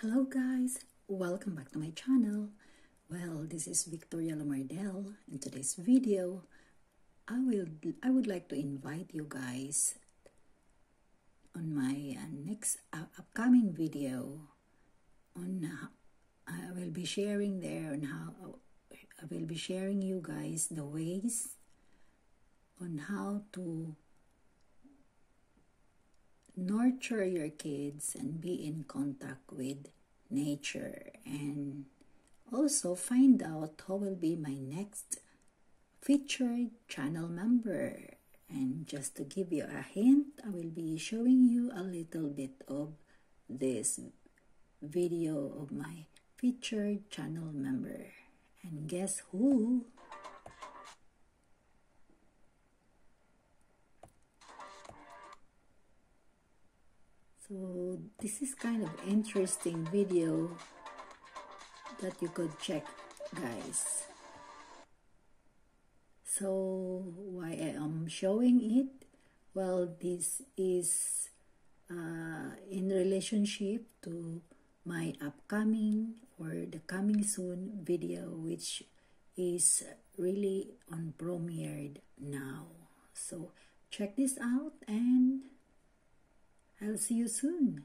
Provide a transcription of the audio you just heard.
Hello guys, welcome back to my channel. Well, this is Victoria Lemardel. In today's video, I will I would like to invite you guys on my uh, next uh, upcoming video on uh, I will be sharing there on how I will be sharing you guys the ways on how to nurture your kids and be in contact with nature and also find out who will be my next featured channel member. And just to give you a hint I will be showing you a little bit of this video of my featured channel member. And guess who so this is kind of interesting video that you could check guys. So why I am showing it? Well this is uh, in relationship to my upcoming or the coming soon video which is really on premiered now. So check this out and I'll see you soon.